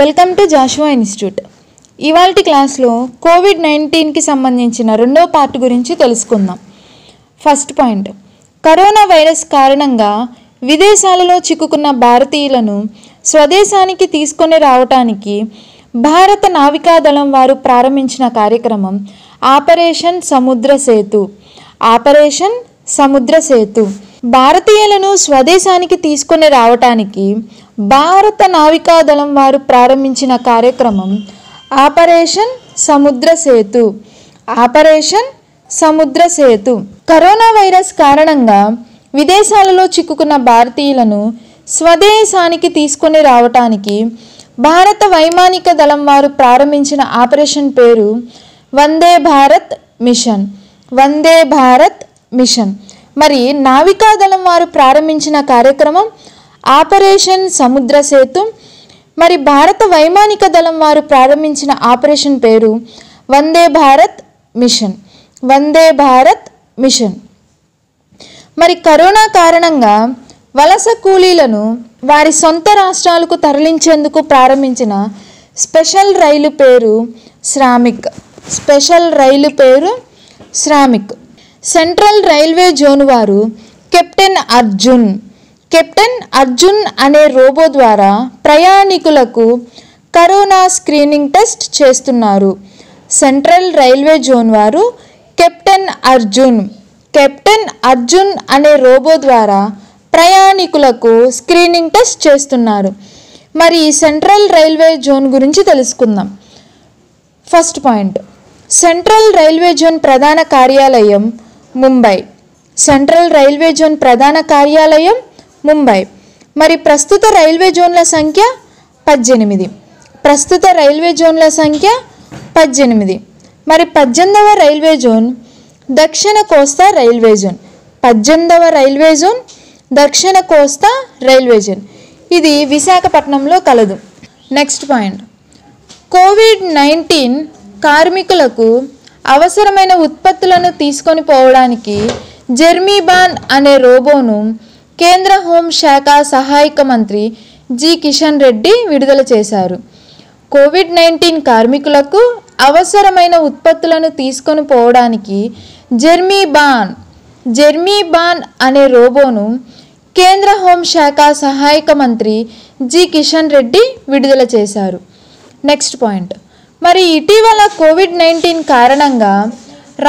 Welcome to Jashuva institute ఇవాళ క్లాస్లో Covid నైన్టీన్కి సంబంధించిన రెండో పార్ట్ గురించి తెలుసుకుందాం. First point. కరోనా వైరస్ కారణంగా విదేశాలలో చిక్కుకున్న భారతీయులను స్వదేశానికి తీసుకొని రావటానికి భారత నావికాదళం వారు ప్రారంభించిన కార్యక్రమం ఆపరేషన్ సముద్ర సేతు. ఆపరేషన్ సముద్ర సేతు. భారతీయులను స్వదేశానికి తీసుకొని రావటానికి భారత నావికాదళం వారు ప్రారంభించిన కార్యక్రమం ఆపరేషన్ సముద్ర సేతు. ఆపరేషన్ సముద్ర సేతు. కరోనా వైరస్ కారణంగా విదేశాలలో చిక్కుకున్న భారతీయులను స్వదేశానికి తీసుకొని రావటానికి భారత వైమానిక దళం వారు ప్రారంభించిన ఆపరేషన్ పేరు వందే భారత్ మిషన్. వందే భారత్ మిషన్. మరి నావికాదళం వారు ప్రారంభించిన కార్యక్రమం ఆపరేషన్ సముద్ర సేతు. మరి భారత వైమానిక దళం వారు ప్రారంభించిన ఆపరేషన్ పేరు? వందే భారత్ మిషన్. వందే భారత్ మిషన్. మరి కరోనా కారణంగా వలస కూలీలను వారి సొంత రాష్ట్రాలకు తరలించేందుకు ప్రారంభించిన స్పెషల్ రైలు పేరు శ్రామిక్. స్పెషల్ రైలు పేరు శ్రామిక్. సెంట్రల్ రైల్వే జోన్ వారు కెప్టెన్ అర్జున్. కెప్టెన్ అర్జున్ అనే రోబో ద్వారా ప్రయాణికులకు కరోనా స్క్రీనింగ్ టెస్ట్ చేస్తున్నారు. సెంట్రల్ రైల్వే జోన్ వారు కెప్టెన్ అర్జున్ కెప్టెన్ అర్జున్ అనే రోబో ద్వారా ప్రయాణికులకు స్క్రీనింగ్ టెస్ట్ చేస్తున్నారు. మరి సెంట్రల్ రైల్వే జోన్ గురించి తెలుసుకుందాం. First point. Central railway zone ప్రధాన కార్యాలయం ముంబై. సెంట్రల్ రైల్వే జోన్ ప్రధాన కార్యాలయం ముంబై. మరి ప్రస్తుత రైల్వే జోన్ల సంఖ్య పద్దెనిమిది. ప్రస్తుత రైల్వే జోన్ల సంఖ్య పద్దెనిమిది. మరి పద్దెనిమిదవ రైల్వే జోన్ దక్షిణ కోస్తా రైల్వే జోన్. పద్దెనిమిదవ రైల్వే జోన్ దక్షిణ కోస్తా రైల్వే జోన్. ఇది విశాఖపట్నంలో కలదు. Next point. కోవిడ్ నైన్టీన్ కార్మికులకు అవసరమైన ఉత్పత్తులను తీసుకొని పోవడానికి జెర్మీబాన్ అనే రోబోను కేంద్ర హోంశాఖ సహాయక మంత్రి జి. కిషన్ రెడ్డి విడుదల చేశారు. కోవిడ్ నైన్టీన్ కార్మికులకు అవసరమైన ఉత్పత్తులను తీసుకొని పోవడానికి జెర్మీ బాన్ జెర్మీ బాన్ అనే రోబోను కేంద్ర హోంశాఖ సహాయక మంత్రి జి. కిషన్ రెడ్డి విడుదల చేశారు. Next point. మరి ఇటీవల కోవిడ్ నైన్టీన్ కారణంగా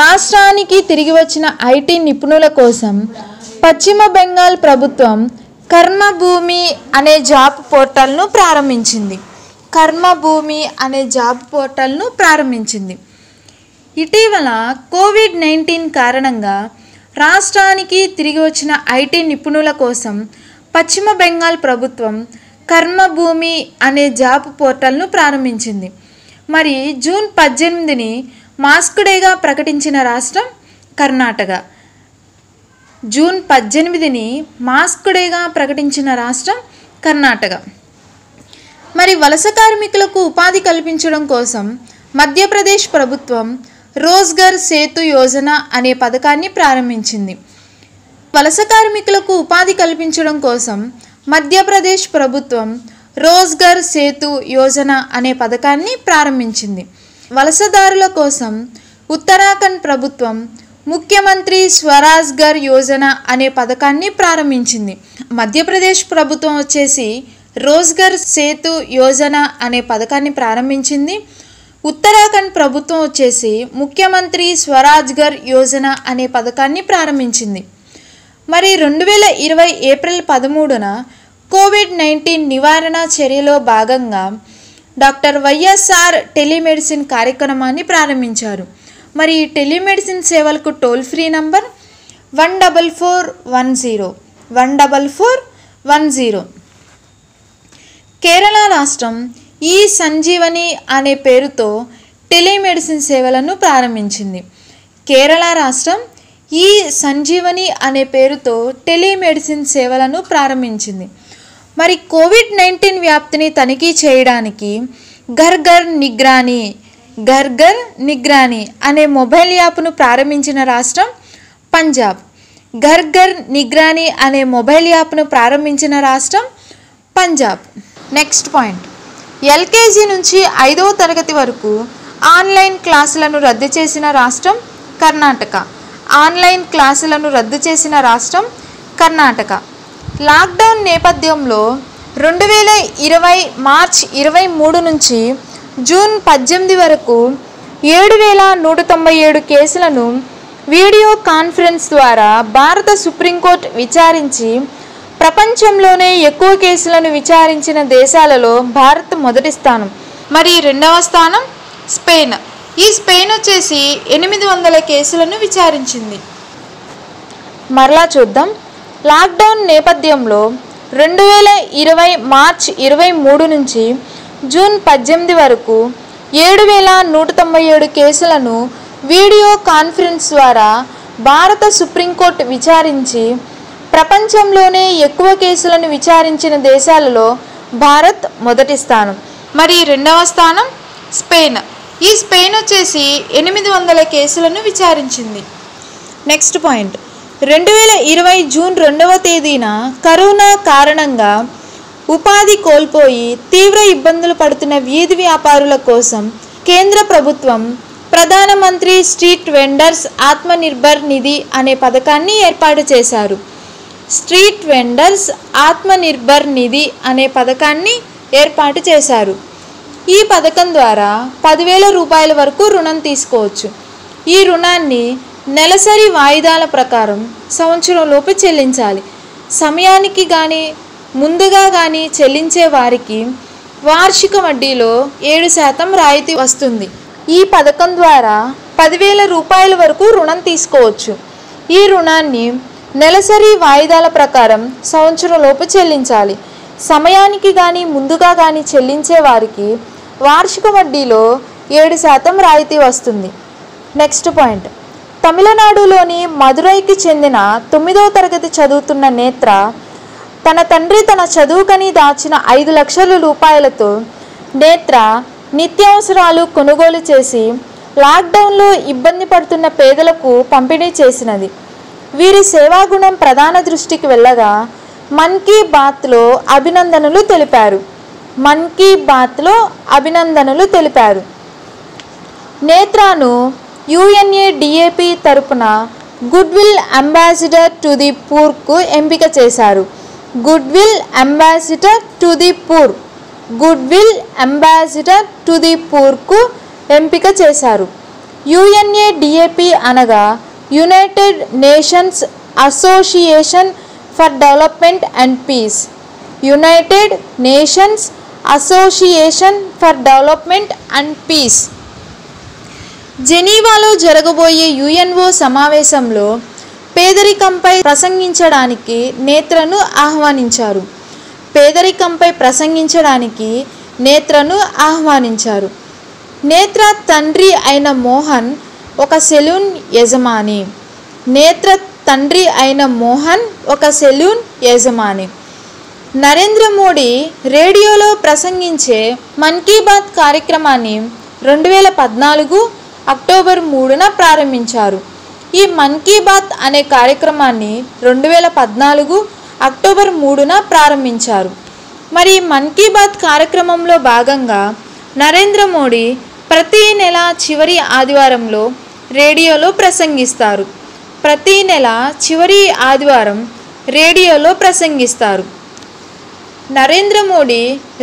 రాష్ట్రానికి తిరిగి వచ్చిన ఐటీ నిపుణుల కోసం పశ్చిమ బెంగాల్ ప్రభుత్వం కర్మభూమి అనే జాబ్ పోర్టల్ను ప్రారంభించింది. కర్మభూమి అనే జాబ్ పోర్టల్ను ప్రారంభించింది. ఇటీవల కోవిడ్ నైన్టీన్ కారణంగా రాష్ట్రానికి తిరిగి వచ్చిన ఐటీ నిపుణుల కోసం పశ్చిమ బెంగాల్ ప్రభుత్వం కర్మభూమి అనే జాబ్ పోర్టల్ను ప్రారంభించింది. మరి జూన్ పద్దెనిమిదిని మాస్క్ డేగా ప్రకటించిన రాష్ట్రం కర్ణాటక. జూన్ పద్దెనిమిదిని మాస్క్ డేగా ప్రకటించిన రాష్ట్రం కర్ణాటక. మరి వలస కార్మికులకు ఉపాధి కల్పించడం కోసం మధ్యప్రదేశ్ ప్రభుత్వం రోజ్గర్ సేతు యోజన అనే పథకాన్ని ప్రారంభించింది. వలస కార్మికులకు ఉపాధి కల్పించడం కోసం మధ్యప్రదేశ్ ప్రభుత్వం రోజ్గర్ సేతు యోజన అనే పథకాన్ని ప్రారంభించింది. వలసదారుల కోసం ఉత్తరాఖండ్ ప్రభుత్వం ముఖ్యమంత్రి స్వరాజ్గర్ యోజన అనే పథకాన్ని ప్రారంభించింది. మధ్యప్రదేశ్ ప్రభుత్వం వచ్చేసి రోజ్గర్ సేతు యోజన అనే పథకాన్ని ప్రారంభించింది. ఉత్తరాఖండ్ ప్రభుత్వం వచ్చేసి ముఖ్యమంత్రి స్వరాజ్గర్ యోజన అనే పథకాన్ని ప్రారంభించింది. మరి రెండు వేల ఇరవై ఏప్రిల్ పదమూడున కోవిడ్ నైన్టీన్ నివారణ చర్యలో భాగంగా డాక్టర్ వైఎస్ఆర్ టెలిమెడిసిన్ కార్యక్రమాన్ని ప్రారంభించారు. మరి టెలిమెడిసిన్ సేవలకు toll free number one double four one zero one double four one zero. Kerala రాష్ట్రం ఈ సంజీవని అనే పేరుతో టెలిమెడిసిన్ సేవలను ప్రారంభించింది. కేరళ రాష్ట్రం ఈ సంజీవని అనే పేరుతో టెలిమెడిసిన్ సేవలను ప్రారంభించింది. మరి కోవిడ్ నైన్టీన్ వ్యాప్తిని తనిఖీ చేయడానికి ఘర్ ఘర్ నిగ్రాని గర్గర్ నిగ్రాని అనే మొబైల్ యాప్ను ప్రారంభించిన రాష్ట్రం పంజాబ్. ఘర్ నిగ్రాని అనే మొబైల్ యాప్ను ప్రారంభించిన రాష్ట్రం పంజాబ్. Next point. ఎల్కేజీ నుంచి ఐదవ తరగతి వరకు ఆన్లైన్ క్లాసులను రద్దు చేసిన రాష్ట్రం కర్ణాటక. ఆన్లైన్ క్లాసులను రద్దు చేసిన రాష్ట్రం కర్ణాటక. లాక్డౌన్ నేపథ్యంలో రెండు వేల ఇరవై మార్చ్ ఇరవై మూడు నుంచి జూన్ పద్దెనిమిది వరకు ఏడు వేల నూట తొంభై ఏడు కేసులను వీడియో కాన్ఫరెన్స్ ద్వారా భారత సుప్రీంకోర్టు విచారించి ప్రపంచంలోనే ఎక్కువ కేసులను విచారించిన దేశాలలో భారత్ మొదటి స్థానం. మరి రెండవ స్థానం? స్పెయిన్. ఈ స్పెయిన్ వచ్చేసి ఎనిమిది వందల కేసులను విచారించింది. మరలా చూద్దాం. లాక్డౌన్ నేపథ్యంలో రెండు వేల ఇరవై మార్చ్ ఇరవై మూడు నుంచి జూన్ పద్దెనిమిది వరకు ఏడు వేల నూట తొంభై ఏడు కేసులను వీడియో కాన్ఫరెన్స్ ద్వారా భారత సుప్రీంకోర్టు విచారించి ప్రపంచంలోనే ఎక్కువ కేసులను విచారించిన దేశాలలో భారత్ మొదటి స్థానం. మరి రెండవ స్థానం? స్పెయిన్. ఈ స్పెయిన్ వచ్చేసి ఎనిమిది వందల కేసులను విచారించింది. Next point. రెండు వేల ఇరవై జూన్ రెండవ తేదీన కరోనా కారణంగా ఉపాధి కోల్పోయి తీవ్ర ఇబ్బందులు పడుతున్న వీధి వ్యాపారుల కోసం కేంద్ర ప్రభుత్వం ప్రధానమంత్రి స్ట్రీట్ వెండర్స్ ఆత్మనిర్భర్ నిధి అనే పథకాన్ని ఏర్పాటు చేశారు. స్ట్రీట్ వెండర్స్ ఆత్మనిర్భర్ నిధి అనే పథకాన్ని ఏర్పాటు చేశారు. ఈ పథకం ద్వారా పదివేల రూపాయల వరకు రుణం తీసుకోవచ్చు. ఈ రుణాన్ని నెలసరి వాయిదాల ప్రకారం సంవత్సరంలోపు చెల్లించాలి. సమయానికి కానీ ముందుగా కానీ చెల్లించే వారికి వార్షిక వడ్డీలో ఏడు శాతం రాయితీ వస్తుంది. ఈ పథకం ద్వారా పదివేల రూపాయల వరకు రుణం తీసుకోవచ్చు. ఈ రుణాన్ని నెలసరి వాయిదాల ప్రకారం సంవత్సరంలోపు చెల్లించాలి. సమయానికి కానీ ముందుగా కానీ చెల్లించే వారికి వార్షిక వడ్డీలో ఏడు శాతం రాయితీ వస్తుంది. Next point. తమిళనాడులోని మదురైకి చెందిన తొమ్మిదవ తరగతి చదువుతున్న నేత్ర తన తండ్రి తన చదువుకని దాచిన ఐదు లక్షల రూపాయలతో నేత్ర నిత్యావసరాలు కొనుగోలు చేసి లాక్డౌన్లో ఇబ్బంది పడుతున్న పేదలకు పంపిణీ చేసినది. వీరి సేవాగుణం ప్రధాన దృష్టికి వెళ్ళగా మన్ కీ బాత్లో అభినందనలు తెలిపారు. మన్ కీ బాత్లో అభినందనలు తెలిపారు. నేత్రాను యుఎన్ఏ డిఏపి తరపున గుడ్విల్ అంబాసిడర్ టు ది పూర్కు ఎంపిక చేశారు. Good will ambassador to the poor good will ambassador to the పూర్కు ఎంపిక చేశారు. యుఎన్ఏడిఏపి అనగా United Nations Association for Development and Peace United Nations Association for Development and Peace జెనీవాలో జరగబోయే UNO సమావేశంలో పేదరికంపై ప్రసంగించడానికి నేత్రను ఆహ్వానించారు. పేదరికంపై ప్రసంగించడానికి నేత్రను ఆహ్వానించారు. నేత్ర తండ్రి అయిన మోహన్ ఒక సెలూన్ యజమాని. నేత్ర తండ్రి అయిన మోహన్ ఒక సెలూన్ యజమాని. నరేంద్ర మోడీ రేడియోలో ప్రసంగించే మన్ కీ బాత్ కార్యక్రమాన్ని రెండు వేల పద్నాలుగు అక్టోబర్ మూడున ప్రారంభించారు. ఈ మన్ కీ బాత్ అనే కార్యక్రమాన్ని రెండు వేల పద్నాలుగు అక్టోబర్ మూడున ప్రారంభించారు. మరి మన్ కీ బాత్ కార్యక్రమంలో భాగంగా నరేంద్ర మోడీ ప్రతి నెల చివరి ఆదివారంలో రేడియోలో ప్రసంగిస్తారు. ప్రతి నెల చివరి ఆదివారం రేడియోలో ప్రసంగిస్తారు. నరేంద్ర మోడీ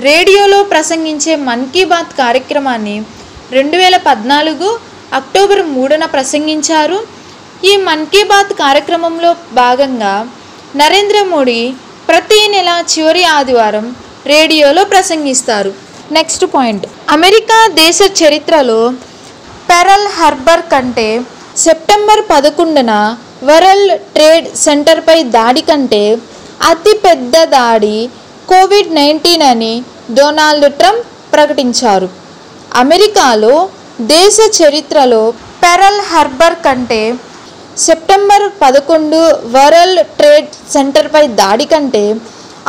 రేడియోలో ప్రసంగించే మన్ కీ బాత్ కార్యక్రమాన్ని రెండు వేల పద్నాలుగు అక్టోబర్ మూడున ప్రసంగించారు. ఈ మన్ కీ బాత్ కార్యక్రమంలో భాగంగా నరేంద్ర మోడీ ప్రతి నెల చివరి ఆదివారం రేడియోలో ప్రసంగిస్తారు. నెక్స్ట్ పాయింట్ అమెరికా దేశ చరిత్రలో పెరల్ హార్బర్ కంటే సెప్టెంబర్ పదకొండున వరల్డ్ ట్రేడ్ సెంటర్పై దాడి కంటే అతిపెద్ద దాడి కోవిడ్ నైన్టీన్ అని డొనాల్డ్ ట్రంప్ ప్రకటించారు. అమెరికాలో దేశ చరిత్రలో పెరల్ హార్బర్ కంటే సెప్టెంబర్ పదకొండు వరల్డ్ ట్రేడ్ సెంటర్పై దాడి కంటే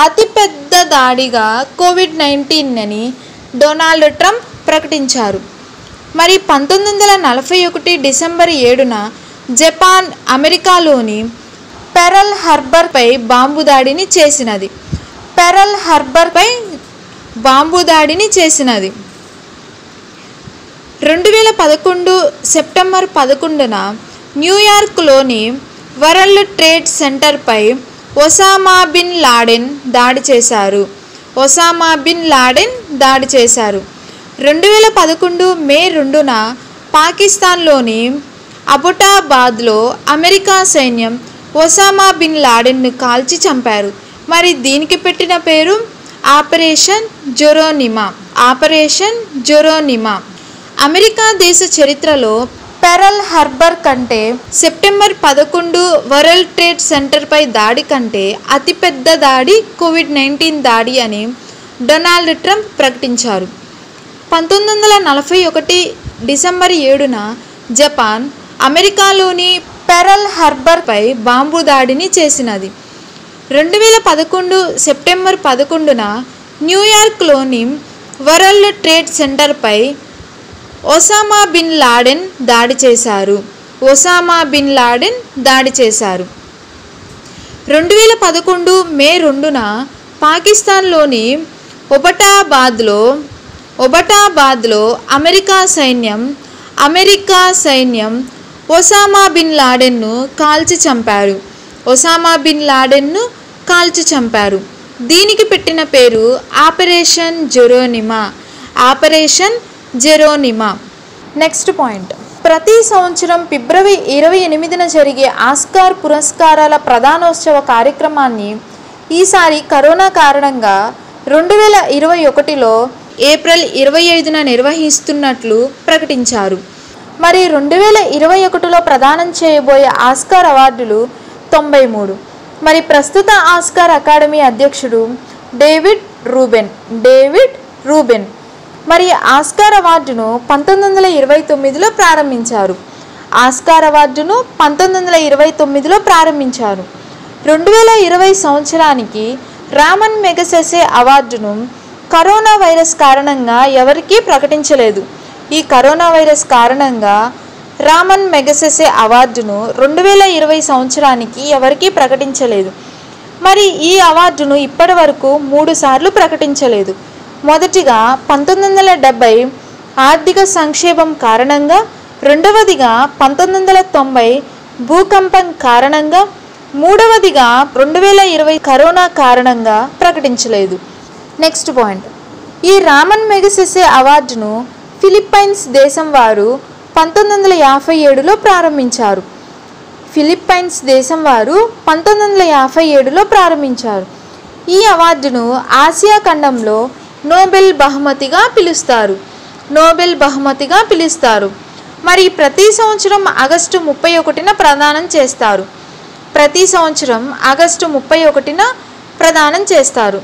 అతిపెద్ద దాడిగా కోవిడ్ నైన్టీన్ అని డొనాల్డ్ ట్రంప్ ప్రకటించారు. మరి పంతొమ్మిది వందల నలభై ఒకటి డిసెంబర్ ఏడున జపాన్ అమెరికాలోని పెరల్ హార్బర్పై బాంబు దాడిని చేసినది. పెరల్ హార్బర్పై బాంబు దాడిని చేసినది. రెండు వేల పదకొండు సెప్టెంబర్ పదకొండున న్యూయార్క్లోని వరల్డ్ ట్రేడ్ సెంటర్పై ఒసామా బిన్ లాడెన్ దాడి చేశారు. ఒసామా బిన్ లాడెన్ దాడి చేశారు. రెండు వేల పదకొండు మే రెండున పాకిస్తాన్లోని అబుటాబాద్లో అమెరికా సైన్యం ఒసామా బిన్ లాడెన్ను కాల్చి చంపారు. మరి దీనికి పెట్టిన పేరు? Operation Geronimo. Operation Geronimo. America దేశ చరిత్రలో పెరల్ హార్బర్ కంటే సెప్టెంబర్ పదకొండు వరల్డ్ ట్రేడ్ సెంటర్పై దాడి కంటే అతిపెద్ద దాడి కోవిడ్ నైన్టీన్ దాడి అని డొనాల్డ్ ట్రంప్ ప్రకటించారు. పంతొమ్మిది వందల నలభై ఒకటి డిసెంబర్ ఏడున జపాన్ అమెరికాలోని పెరల్ హార్బర్పై బాంబు దాడిని చేసినది. రెండు వేల పదకొండు సెప్టెంబర్ పదకొండున న్యూయార్క్లోని వరల్డ్ ట్రేడ్ సెంటర్పై ఒసామా బిన్ లాడెన్ దాడి చేశారు. ఒసామా బిన్ లాడెన్ దాడి చేశారు. రెండు వేల పదకొండు మే రెండున పాకిస్తాన్లోని ఒబటాబాద్లో ఒబటాబాద్లో అమెరికా సైన్యం అమెరికా సైన్యం ఒసామా బిన్ లాడెన్ను కాల్చి చంపారు. ఒసామా బిన్ లాడెన్ను కాల్చి చంపారు. దీనికి పెట్టిన పేరు operation Geronimo. Operation Geronimo. Next point ప్రతి సంవత్సరం ఫిబ్రవరి ఇరవై ఎనిమిదిన జరిగే ఆస్కార్ పురస్కారాల ప్రధానోత్సవ కార్యక్రమాన్ని ఈసారి కరోనా కారణంగా రెండు వేల ఇరవై ఒకటిలో ఏప్రిల్ ఇరవై ఐదున నిర్వహిస్తున్నట్లు ప్రకటించారు. మరి రెండు వేల ఇరవై ఒకటిలో ప్రదానం చేయబోయే ఆస్కార్ అవార్డులు తొంభై మూడు. మరి ప్రస్తుత ఆస్కార్ అకాడమీ అధ్యక్షుడు డేవిడ్ రూబెన్. David Rubin. మరి ఆస్కార్ అవార్డును పంతొమ్మిది వందల ఇరవై తొమ్మిదిలో ప్రారంభించారు. ఆస్కార్ అవార్డును పంతొమ్మిది వందల ఇరవై తొమ్మిదిలో ప్రారంభించారు. రెండు వేల ఇరవై సంవత్సరానికి రామన్ మెగసెసే అవార్డును కరోనా వైరస్ కారణంగా ఎవరికీ ప్రకటించలేదు. ఈ కరోనా వైరస్ కారణంగా రామన్ మెగసెసే అవార్డును రెండు వేల ఇరవై సంవత్సరానికి ఎవరికీ ప్రకటించలేదు. మరి ఈ అవార్డును ఇప్పటి వరకు మూడు సార్లు ప్రకటించలేదు. మొదటిగా పంతొమ్మిది వందల డెబ్బై ఆర్థిక సంక్షేమం కారణంగా రెండవదిగా పంతొమ్మిది వందల తొంభై భూకంపం కారణంగా మూడవదిగా రెండు వేల ఇరవై కరోనా కారణంగా ప్రకటించలేదు. Next point. ఈ రామన్ మెగసెసే అవార్డును ఫిలిప్పైన్స్ దేశం వారు పంతొమ్మిది వందల యాభై ఏడులో ప్రారంభించారు. ఫిలిప్పైన్స్ దేశం వారు పంతొమ్మిది వందల యాభై ఏడులో ప్రారంభించారు. ఈ అవార్డును ఆసియా ఖండంలో నోబెల్ బహుమతిగా పిలుస్తారు. నోబెల్ బహుమతిగా పిలుస్తారు. మరి ప్రతి సంవత్సరం ఆగస్టు ముప్పై ఒకటిన ప్రదానం చేస్తారు. ప్రతి సంవత్సరం ఆగస్టు ముప్పై ఒకటిన ప్రదానం చేస్తారు.